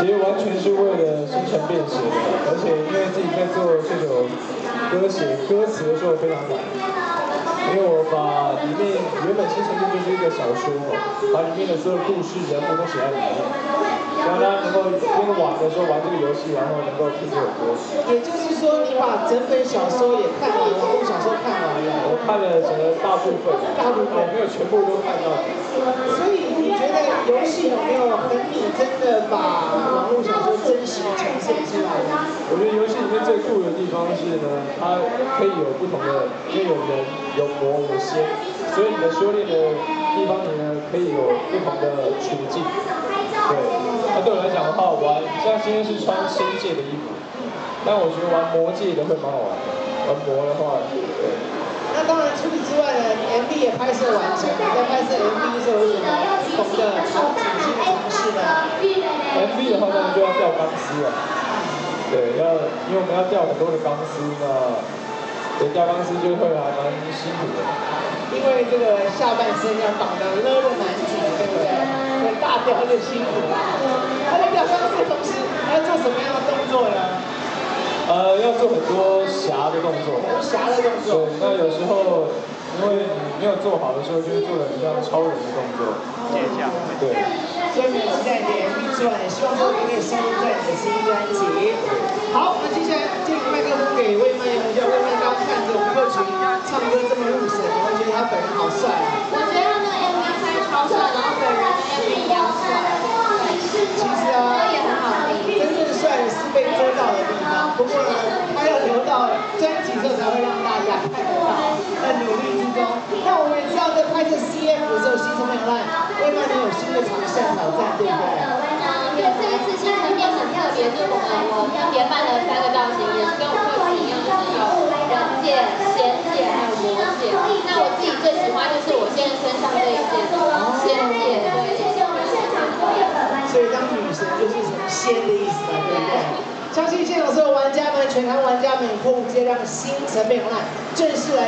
其实完全是为了星辰变写的，而且因为自己在做这首歌写歌词的时候非常难，因为我把里面原本星辰变就是一个小说，把里面的所有故事人物都写在里面，让大家能够边玩的时候玩这个游戏，然后能够听这首歌。也就是说，你把整本小说也看完，网络小说看完了。我看了整个大部分，大部分没有全部都看到。所以你觉得游戏有没有很拟真的把网络小说真实呈现出来？我觉得游戏里面最酷的地方是呢，它可以有不同的，因为有人、有魔、有仙，所以你的修炼的地方里呢可以有不同的处境。对，那对我来讲的话，玩像今天是穿仙界的衣服，但我觉得玩魔界的会蛮好玩。玩魔的话，对。那当然，除此之外呢，MV 也拍摄完成。在拍摄 MV 的时候有什么不同的场景性的尝试呢？MV 的话，当然就要吊钢丝啊。对，要因为我们要吊很多的钢丝呢，对，吊钢丝就会还蛮辛苦的。因为这个下半身要绑得勒得蛮紧，对不对？大吊就辛苦了。他在吊钢丝的同时，还要做什么样的动作呢？呃，要做很多侠的动作，侠的动作。对，那有时候因为你没有做好的时候，就会做的很像超人的动作。接下对。所以期待你 MV 之外，也希望说你可以收录在你的新专辑。好，那接下来这个麦克风给魏曼，我叫魏曼，刚刚看着吴克群唱歌这么入神，你会觉得他本人好帅啊？我觉得他那个 MV 拍超帅，然后本人 MV 一样帅。其实啊，也很好听。真正帅是被遮到的地方，不过呢，他要留到专辑之后才会让大家看得到。在努力之中，那我们也知道在拍摄 CF 的时候，新城没有烂，魏曼你有新的尝试挑战，对不对？这一次新城变很特别，是我们我分别办了三个造型，也是跟我客群一样，就是有人界、仙界还有魔界。那我自己最喜欢就是我现在身上这一件仙界，对。所以当女神就是成仙的意思，对不对？相信现场所有玩家们、全台玩家们，迫不及待让新城变红正式来。